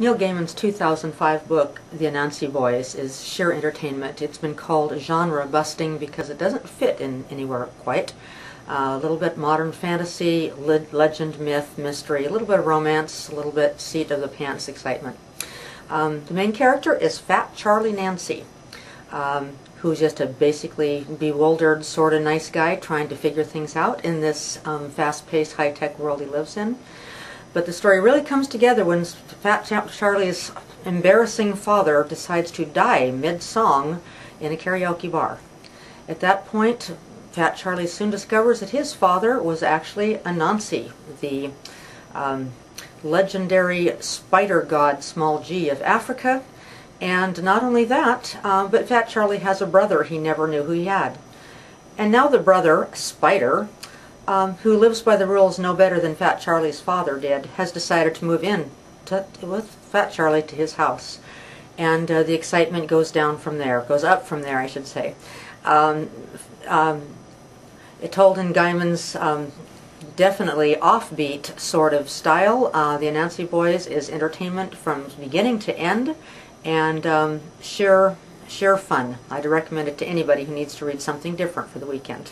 Neil Gaiman's 2005 book, The Anansi Boys, is sheer entertainment. It's been called genre busting because it doesn't fit in anywhere quite. Uh, a little bit modern fantasy, le legend, myth, mystery, a little bit of romance, a little bit seat of the pants excitement. Um, the main character is Fat Charlie Nancy, um, who's just a basically bewildered, sort of nice guy trying to figure things out in this um, fast-paced, high-tech world he lives in. But the story really comes together when Fat Charlie's embarrassing father decides to die mid-song in a karaoke bar. At that point, Fat Charlie soon discovers that his father was actually Anansi, the um, legendary spider god Small G of Africa. And not only that, uh, but Fat Charlie has a brother he never knew who he had. And now the brother, Spider, um, who lives by the rules no better than Fat Charlie's father did, has decided to move in to, with Fat Charlie to his house. And uh, the excitement goes down from there, goes up from there, I should say. Um, um, it told in Gaiman's um, definitely offbeat sort of style. Uh, the Anansi Boys is entertainment from beginning to end and um, sheer, sheer fun. I'd recommend it to anybody who needs to read something different for the weekend.